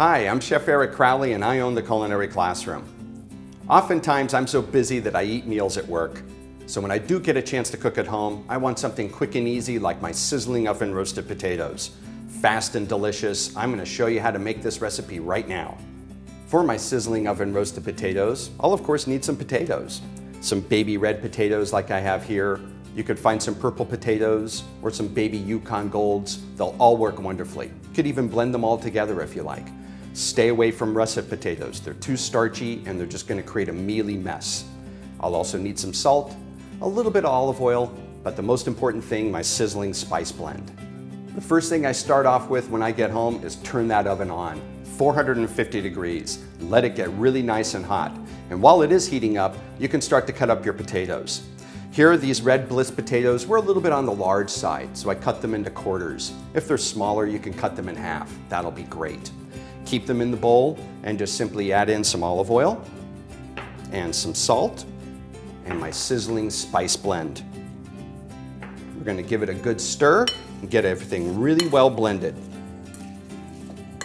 Hi, I'm Chef Eric Crowley and I own the Culinary Classroom. Oftentimes I'm so busy that I eat meals at work. So when I do get a chance to cook at home, I want something quick and easy like my sizzling oven roasted potatoes. Fast and delicious, I'm gonna show you how to make this recipe right now. For my sizzling oven roasted potatoes, I'll of course need some potatoes. Some baby red potatoes like I have here. You could find some purple potatoes or some baby Yukon Golds. They'll all work wonderfully. You could even blend them all together if you like. Stay away from russet potatoes. They're too starchy and they're just gonna create a mealy mess. I'll also need some salt, a little bit of olive oil, but the most important thing, my sizzling spice blend. The first thing I start off with when I get home is turn that oven on. 450 degrees. Let it get really nice and hot. And while it is heating up, you can start to cut up your potatoes. Here, are these red bliss potatoes were a little bit on the large side, so I cut them into quarters. If they're smaller, you can cut them in half. That'll be great. Keep them in the bowl and just simply add in some olive oil and some salt and my sizzling spice blend. We're gonna give it a good stir and get everything really well blended.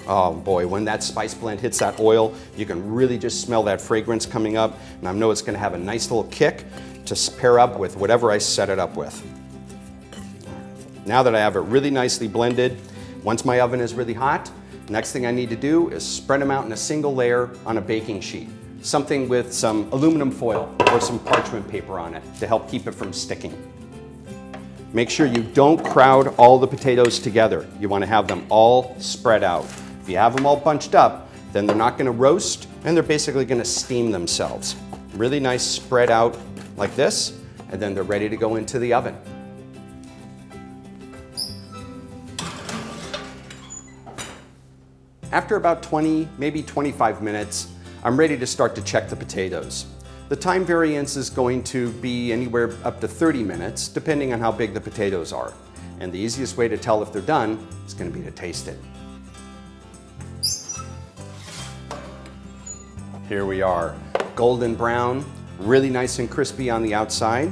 Oh boy, when that spice blend hits that oil, you can really just smell that fragrance coming up, and I know it's gonna have a nice little kick to pair up with whatever I set it up with. Now that I have it really nicely blended, once my oven is really hot, next thing I need to do is spread them out in a single layer on a baking sheet. Something with some aluminum foil or some parchment paper on it to help keep it from sticking. Make sure you don't crowd all the potatoes together. You wanna have them all spread out. If you have them all bunched up, then they're not gonna roast and they're basically gonna steam themselves. Really nice spread out like this, and then they're ready to go into the oven. After about 20, maybe 25 minutes, I'm ready to start to check the potatoes. The time variance is going to be anywhere up to 30 minutes, depending on how big the potatoes are. And the easiest way to tell if they're done is gonna be to taste it. Here we are, golden brown, really nice and crispy on the outside.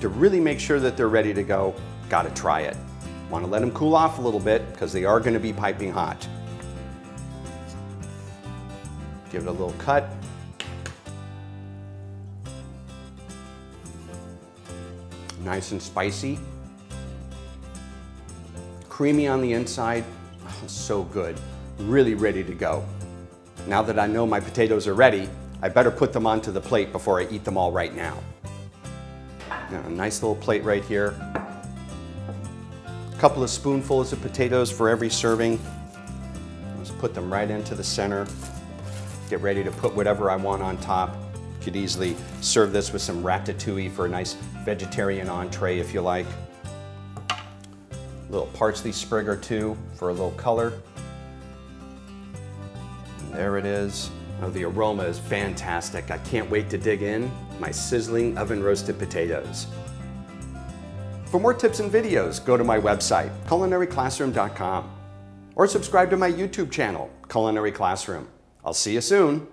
To really make sure that they're ready to go, gotta try it. Wanna let them cool off a little bit because they are gonna be piping hot. Give it a little cut. Nice and spicy. Creamy on the inside, oh, so good. Really ready to go. Now that I know my potatoes are ready, I better put them onto the plate before I eat them all right now. a nice little plate right here. A couple of spoonfuls of potatoes for every serving. Just put them right into the center. Get ready to put whatever I want on top. You could easily serve this with some ratatouille for a nice vegetarian entree if you like. A little parsley sprig or two for a little color. There it is. Oh, the aroma is fantastic. I can't wait to dig in. My sizzling oven roasted potatoes. For more tips and videos, go to my website, culinaryclassroom.com, or subscribe to my YouTube channel, Culinary Classroom. I'll see you soon.